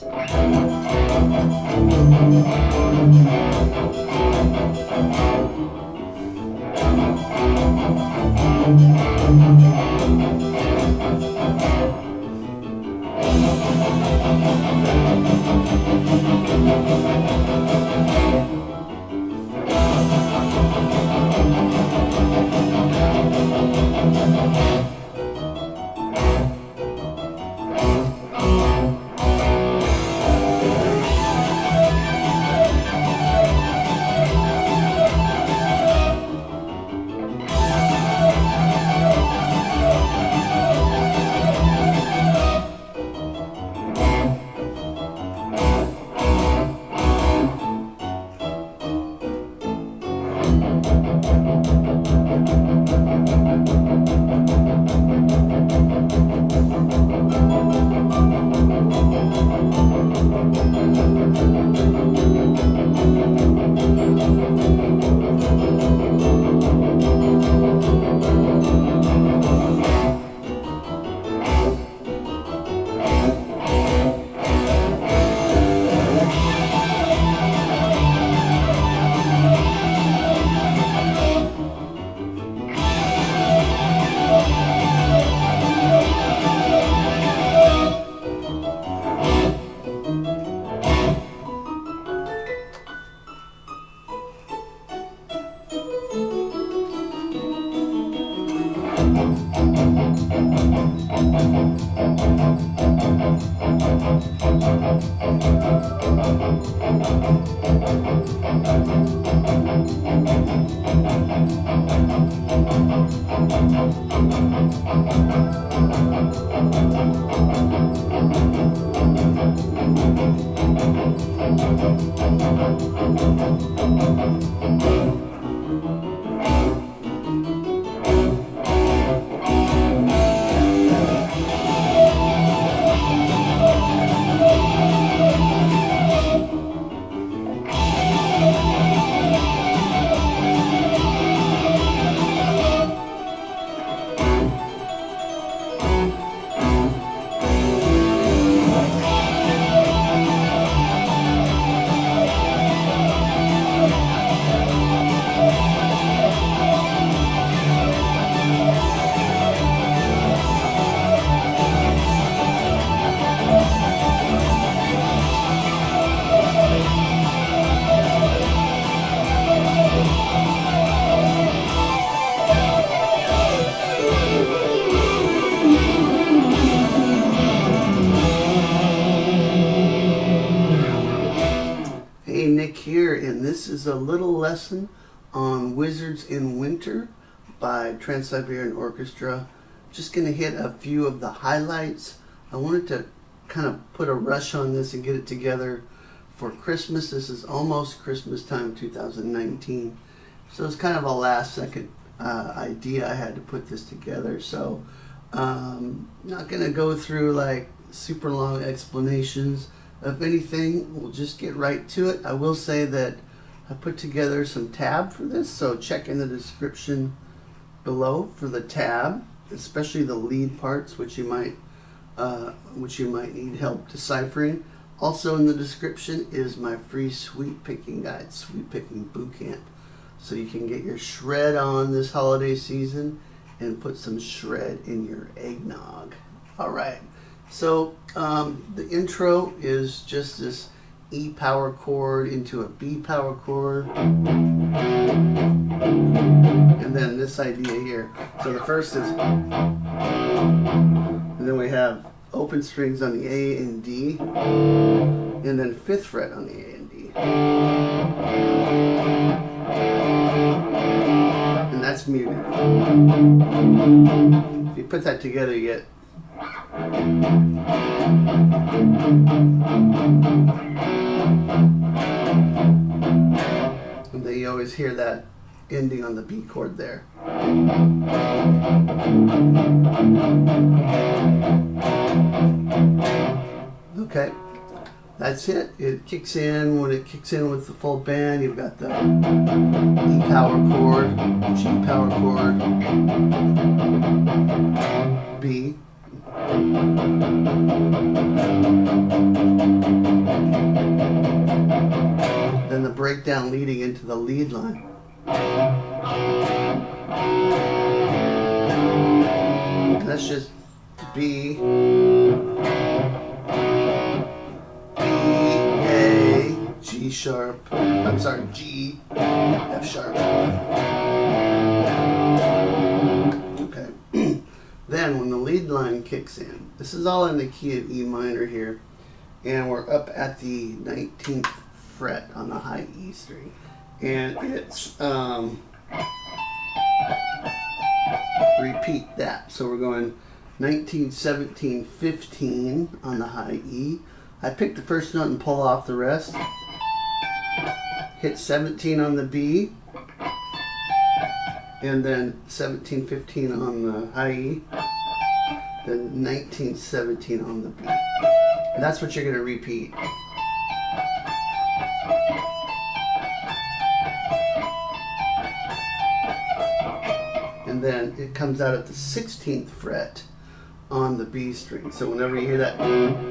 Thank you. Thank you. Here, and this is a little lesson on Wizards in Winter by Trans Siberian Orchestra. Just going to hit a few of the highlights. I wanted to kind of put a rush on this and get it together for Christmas. This is almost Christmas time 2019. So it's kind of a last second uh, idea I had to put this together. So um, not going to go through like super long explanations. If anything, we'll just get right to it. I will say that I put together some tab for this, so check in the description below for the tab, especially the lead parts, which you might uh, which you might need help deciphering. Also in the description is my free sweep picking guide, Sweep Picking Boot Camp. So you can get your shred on this holiday season and put some shred in your eggnog. All right. So um, the intro is just this E power chord into a B power chord. And then this idea here. So the first is, and then we have open strings on the A and D, and then fifth fret on the A and D. And that's muted. If you put that together, you get And then you always hear that ending on the B chord there. Okay, that's it. It kicks in when it kicks in with the full band. You've got the E power chord, G power chord, B, then the breakdown leading into the lead line. That's just B, B, A, G sharp, I'm sorry, G, F sharp. Lead line kicks in, this is all in the key of E minor here, and we're up at the 19th fret on the high E string. And it's, um, repeat that. So we're going 19, 17, 15 on the high E. I pick the first note and pull off the rest. Hit 17 on the B. And then 17, 15 on the high E. Then 1917 on the B. And that's what you're going to repeat. and then it comes out at the 16th fret on the B string. So whenever you hear that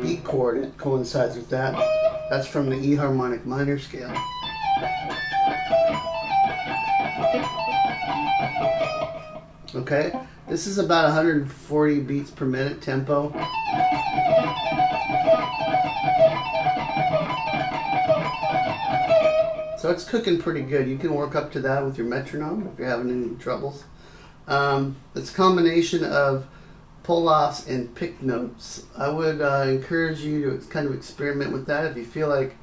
B chord, it coincides with that. That's from the E harmonic minor scale. Okay, this is about 140 beats per minute tempo. So it's cooking pretty good. You can work up to that with your metronome if you're having any troubles. Um, it's a combination of pull-offs and pick notes. I would uh, encourage you to kind of experiment with that. If you feel like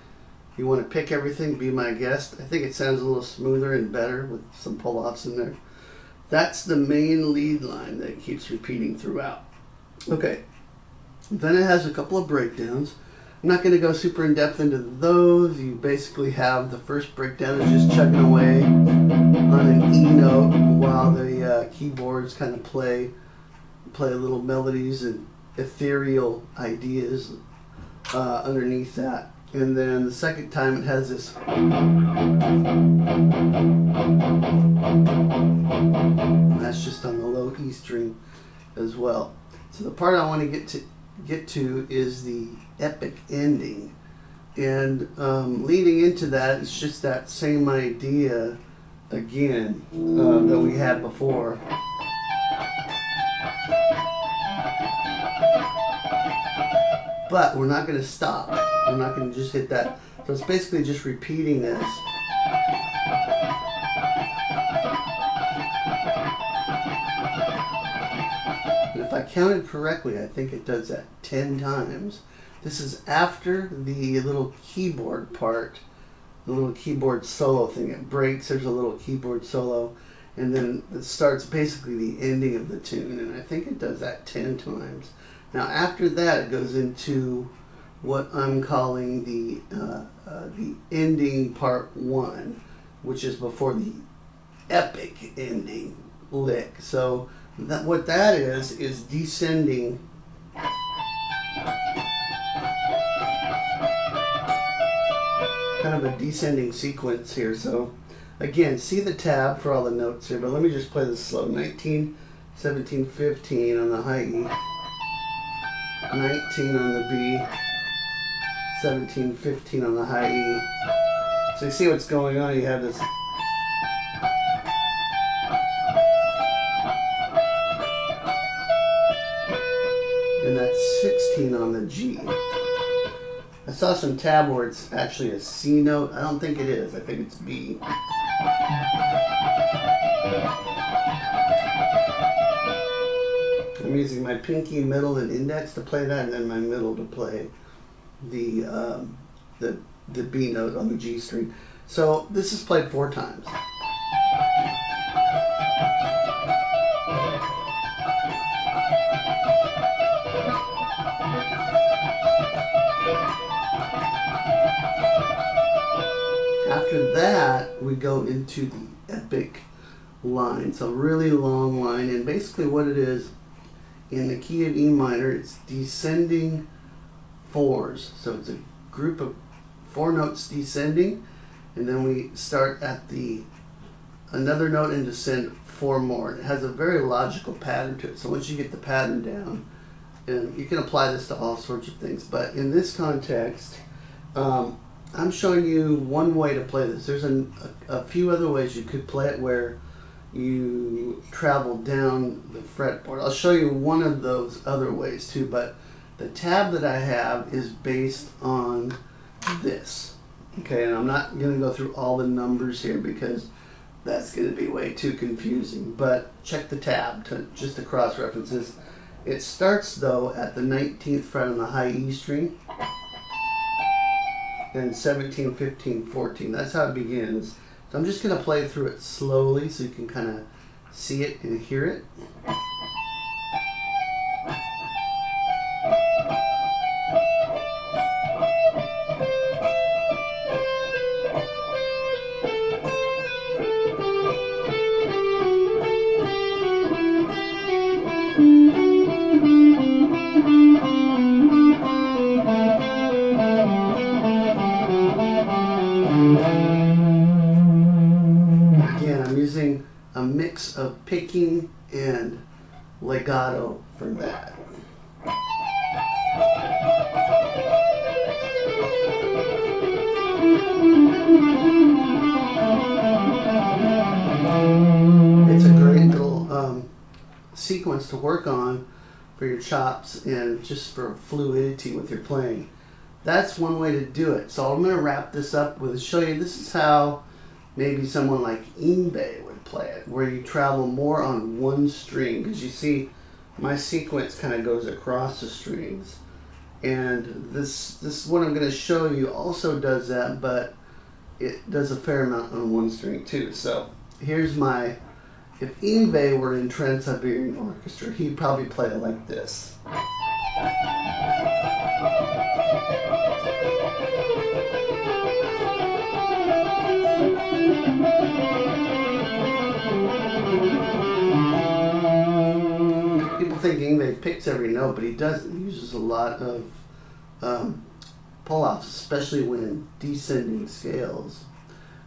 you want to pick everything, be my guest. I think it sounds a little smoother and better with some pull-offs in there. That's the main lead line that keeps repeating throughout. Okay, then it has a couple of breakdowns. I'm not going to go super in depth into those. You basically have the first breakdown is just chugging away on an E note while the uh, keyboards kind of play play little melodies and ethereal ideas uh, underneath that. And then the second time it has this. That's just on the low E string as well. So the part I want to get to get to is the epic ending. And um, leading into that, it's just that same idea again uh, that we had before. But we're not going to stop. We're not going to just hit that. So it's basically just repeating this. And if I counted correctly, I think it does that 10 times. This is after the little keyboard part, the little keyboard solo thing. It breaks, there's a little keyboard solo, and then it starts basically the ending of the tune. And I think it does that 10 times. Now, after that, it goes into what I'm calling the, uh, uh, the ending part one, which is before the epic ending lick. So, that, what that is, is descending kind of a descending sequence here. So again, see the tab for all the notes here, but let me just play this slow. 19, 17, 15 on the high E, 19 on the B, 17, 15 on the high E. So you see what's going on. You have this and that's 16 on the G. I saw some tab where it's actually a C note. I don't think it is. I think it's B. I'm using my pinky, middle, and index to play that, and then my middle to play the um, the the B note on the G string. So this is played four times. After that, we go into the epic line. It's a really long line, and basically what it is, in the key of E minor, it's descending fours. So it's a group of four notes descending, and then we start at the another note and descend four more. It has a very logical pattern to it. So once you get the pattern down, and you can apply this to all sorts of things, but in this context, um, I'm showing you one way to play this. There's a, a, a few other ways you could play it where you travel down the fretboard. I'll show you one of those other ways too, but the tab that I have is based on this. Okay, and I'm not going to go through all the numbers here because that's going to be way too confusing. But check the tab to just to cross references. It starts though at the 19th fret on the high E string and 17, 15, 14. That's how it begins. So I'm just going to play through it slowly so you can kind of see it and hear it. Legato for that. It's a great little um, sequence to work on for your chops and just for fluidity with your playing. That's one way to do it. So I'm going to wrap this up with show you this is how maybe someone like Yngwie play it, where you travel more on one string. Because you see, my sequence kind of goes across the strings. And this, this what I'm going to show you also does that, but it does a fair amount on one string too. So here's my, if Yngwie were in Trans-Siberian Orchestra, he'd probably play it like this. Thinking they picks every note, but he doesn't. He uses a lot of um, pull-offs, especially when descending scales.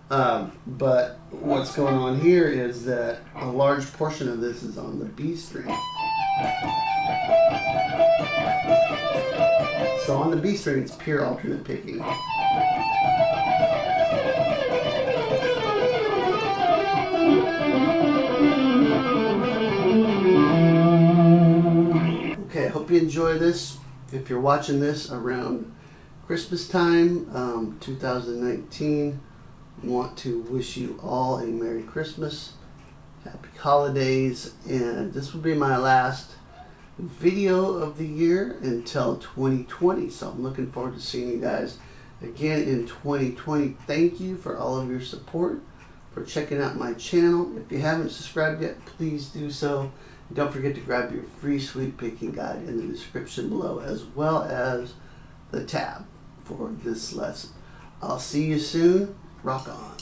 Um, but what's going on here is that a large portion of this is on the B string. So on the B string, it's pure alternate picking. Hope you enjoy this. If you're watching this around Christmas time, um, 2019, want to wish you all a Merry Christmas, Happy Holidays, and this will be my last video of the year until 2020. So I'm looking forward to seeing you guys again in 2020. Thank you for all of your support, for checking out my channel. If you haven't subscribed yet, please do so. Don't forget to grab your free sweep picking guide in the description below, as well as the tab for this lesson. I'll see you soon. Rock on.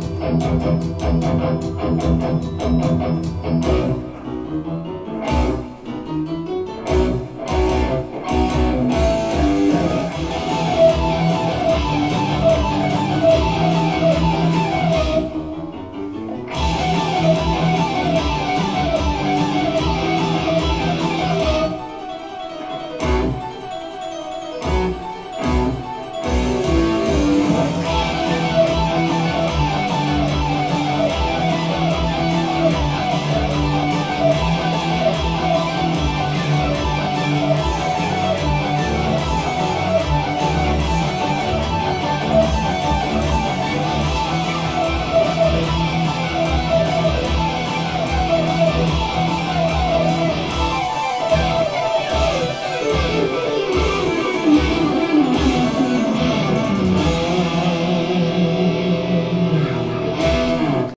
Thank you.